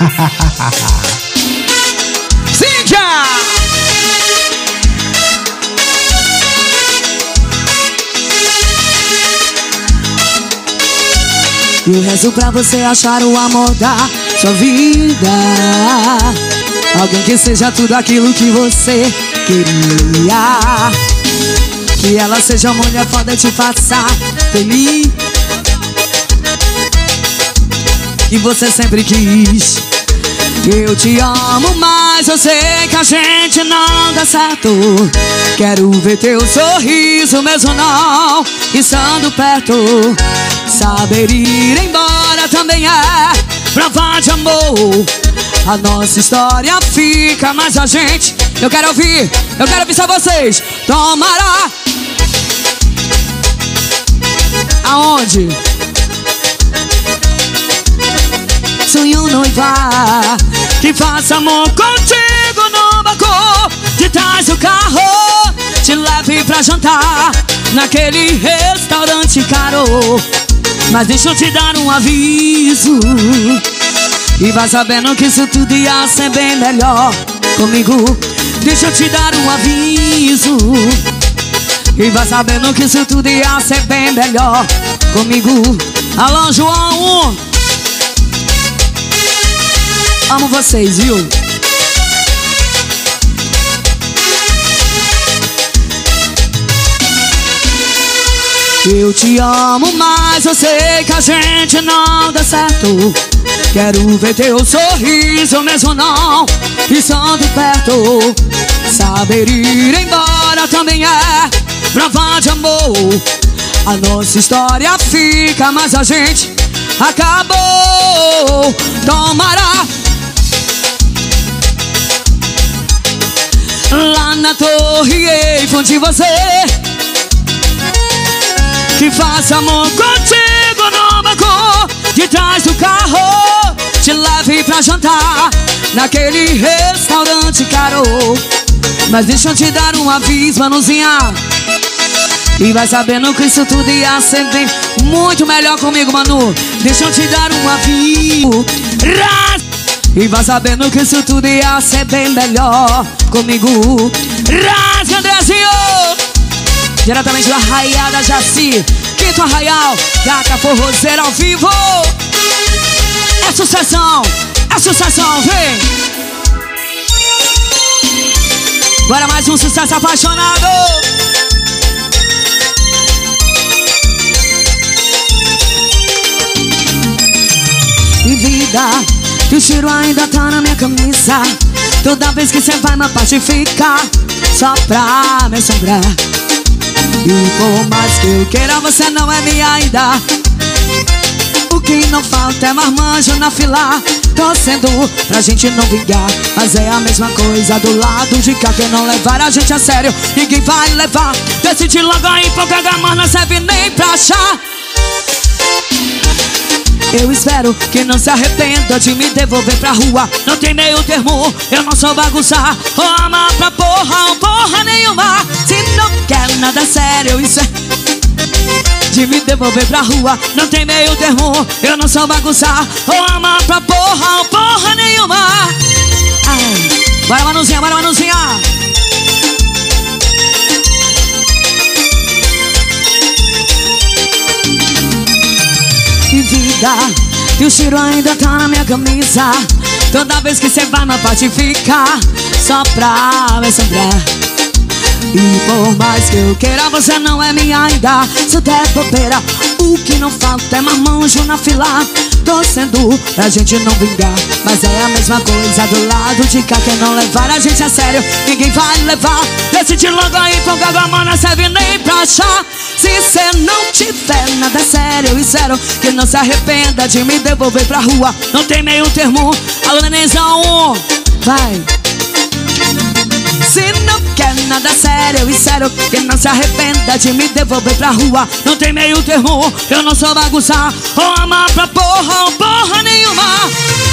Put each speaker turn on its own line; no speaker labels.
Cíntia!
Eu rezo pra você achar o amor da sua vida. Alguém que seja tudo aquilo que você queria. Que ela seja mulher foda e te faça feliz. E você sempre quis Eu te amo, mas eu sei que a gente não dá certo. Quero ver teu sorriso mesmo não estando perto. Saber ir embora também é prova de amor. A nossa história fica, mas a gente Eu quero ouvir, eu quero ouvir só vocês. Tomará Aonde? Sonho noivar Que faça amor contigo no banco De trás do carro Te leve pra jantar Naquele restaurante caro. Mas deixa eu te dar um aviso E vai sabendo que isso tudo ia ser bem melhor comigo. Deixa eu te dar um aviso E vai sabendo que isso tudo ia ser bem melhor comigo. Alô, João Amo vocês, viu? Eu te amo, mas eu sei que a gente não dá certo. Quero ver teu sorriso mesmo não estando perto. Saber ir embora também é prova de amor. A nossa história fica, mas a gente acabou. Tomará Lá na torre de você. Que faça amor contigo no banco De trás do carro. Te leve pra jantar Naquele restaurante caro. Mas deixa eu te dar um aviso, manuzinha. E vai sabendo que isso tudo ia ser bem Muito melhor comigo, Manu. Deixa eu te dar um aviso E vai sabendo que isso tudo ia ser bem melhor comigo. Rasga, Andrezinho! Diretamente do Arraial da Jaci Quinto Arraial, gata forrozeira ao vivo. É sucessão, é sucessão, vem! Agora mais um sucesso apaixonado o cheiro ainda tá na minha camisa. Toda vez que cê vai me pacificar Só pra me assombrar. E por mais que eu queira, você não é minha ainda O que não falta é marmanjo na fila Torcendo pra gente não vingar. Mas é a mesma coisa do lado de cá Quem não levar a gente a sério, ninguém vai levar. Decidi logo aí, porque a não serve nem pra achar eu espero que não se arrependa de me devolver pra rua. Não tem meio termo, eu não sou bagunçar. Ou amar pra porra ou porra nenhuma. Se não quer nada sério, isso é De me devolver pra rua. Não tem meio termo, eu não sou bagunçar. Ou amar pra porra ou porra nenhuma. Ai, bora Manuzinha, bora Manuzinha E o cheiro ainda tá na minha camisa. Toda vez que cê vai me pacificar Só pra me assombrar E por mais que eu queira Você não é minha ainda. Se der bobeira O que não falta é marmanjo na fila. Torcendo pra gente não vingar. Mas é a mesma coisa do lado de cá Quem não levar a gente a sério. Ninguém vai levar. Decide logo aí porque a mão não serve nem pra achar Se cê não tiver nada sério e sério Que não se arrependa de me devolver pra rua. Não tem meio termo. Alô, nenenzão. Vai. Se não quer nada sério e sério Que não se arrependa de me devolver pra rua. Não tem meio termo, eu não sou bagunçar Ou amar pra porra ou porra nenhuma